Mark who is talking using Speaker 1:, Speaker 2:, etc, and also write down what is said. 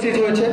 Speaker 1: উপস্থিত হয়েছে।